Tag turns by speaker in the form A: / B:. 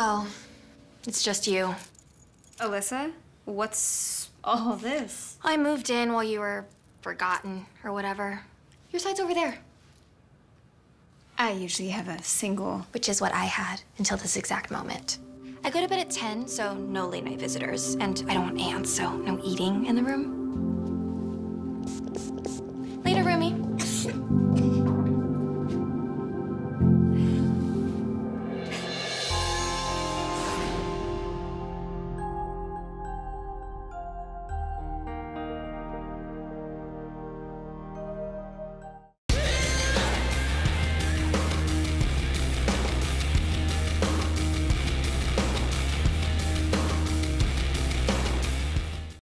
A: Oh, it's just you.
B: Alyssa, what's all this?
A: I moved in while you were forgotten or whatever. Your side's over there,
B: I usually have a single.
A: which is what I had until this exact moment. I go to bed at 10, so no late night visitors. And I don't want ants, so no eating in the room.